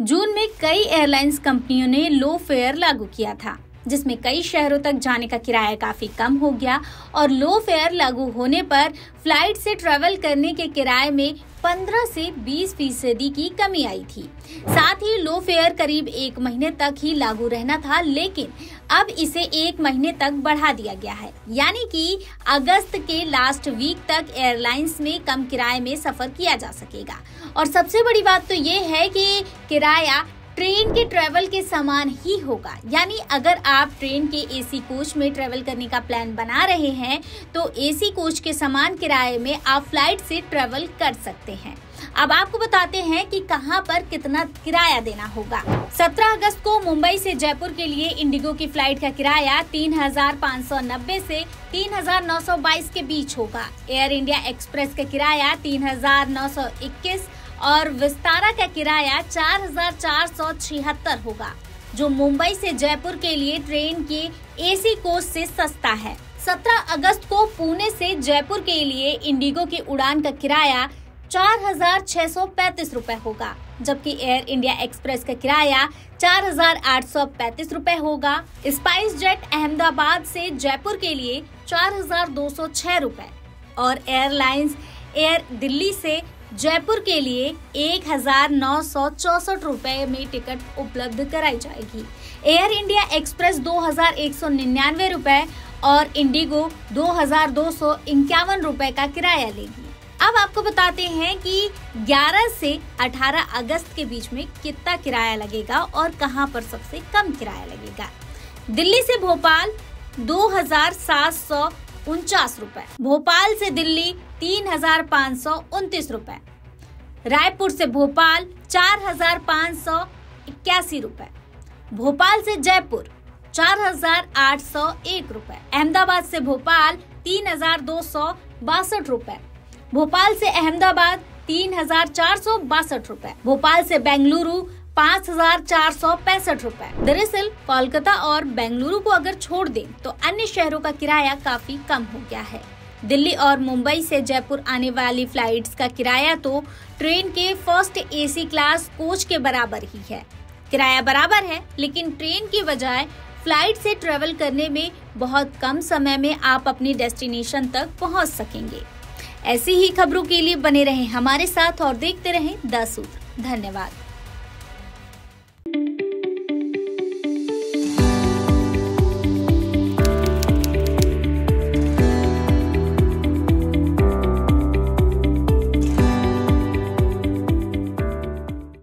जून में कई एयरलाइंस कंपनियों ने लो फेयर लागू किया था, जिसमें कई शहरों तक जाने का किराया काफ़ी कम हो गया और लो फेयर लागू होने पर फ़्लाइट से ट्रेवल करने के किराए में 15 से 20 फ़ीसदी की कमी आई थी। साथ ही लो फेयर करीब एक महीने तक ही लागू रहना था, लेकिन अब इसे एक महीने तक बढ़ा दिया गया है। यानी कि अगस्त के लास्ट वीक तक एयरलाइंस में कम किराए में सफ़र किया जा सकेगा। और सबसे बड़ी बात तो ये है कि किराया ट्रेन के ट्रेवल के समान ही होगा। यानी अगर आप ट्रेन के एसी कोच में ट्रेवल करने का प्लान बना रहे हैं तो एसी कोच के समान किराए में आप फ़्लाइट से ट्रेवल कर सकते हैं। अब आपको बताते हैं कि कहाँ पर कितना किराया देना होगा। 17 अगस्त को मुंबई से जयपुर के लिए इंडिगो की फ़्लाइट का किराया 3,590 से 3,922 के बीच होगा। एयर इंडिया एक्सप्रेस का किराया 3,921 और विस्तारा का किराया चार हज़ार चार सौ छिहत्तर होगा, जो मुंबई से जयपुर के लिए ट्रेन के एसी कोच से सस्ता है। 17 अगस्त को पुणे से जयपुर के लिए इंडिगो की उड़ान का किराया चार हज़ार छह सौ पैंतीस रूपए होगा, जबकि एयर इंडिया एक्सप्रेस का किराया चार हज़ार आठ सौ पैंतीस रूपए होगा। स्पाइस जेट अहमदाबाद से जयपुर के लिए चार हज़ार दो सौ छह रूपए और एयरलाइंस एयर दिल्ली से जयपुर के लिए एक हज़ार नौ सौ चौसठ में टिकट उपलब्ध कराई जाएगी। एयर इंडिया एक्सप्रेस दो हज़ार एक सौ निन्यानवे और इंडिगो दो हज़ार दो सौ इक्यावन का किराया लेगी। अब आपको बताते हैं कि 11 से 18 अगस्त के बीच में कितना किराया लगेगा और कहाँ पर सबसे कम किराया लगेगा। दिल्ली से भोपाल दो हज़ार सात सौ उनचास रूपए। भोपाल से दिल्ली तीन हज़ार पाँच सौ उनतीस रूपए। रायपुर से भोपाल चार हज़ार पाँच सौ इक्यासी रूपए। भोपाल से जयपुर चार हज़ार आठ सौ एक रूपए। अहमदाबाद से भोपाल तीन हज़ार दो सौ बासठ रूपए। भोपाल से अहमदाबाद तीन हज़ार चार सौ बासठ रूपए। भोपाल से बेंगलुरु पाँच हज़ार चार सौ पैंसठ रूपए। दरअसल, कोलकाता और बेंगलुरु को अगर छोड़ दें तो अन्य शहरों का किराया काफ़ी कम हो गया है। दिल्ली और मुंबई से जयपुर आने वाली फ्लाइट्स का किराया तो ट्रेन के फ़र्स्ट एसी क्लास कोच के बराबर ही है। किराया बराबर है, लेकिन ट्रेन की बजाय फ़्लाइट से ट्रेवल करने में बहुत कम समय में आप अपनी डेस्टिनेशन तक पहुँच सकेंगे। ऐसी ही खबरों के लिए बने रहें हमारे साथ और देखते रहें द सूत्र। धन्यवाद।